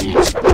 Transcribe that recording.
Yeah.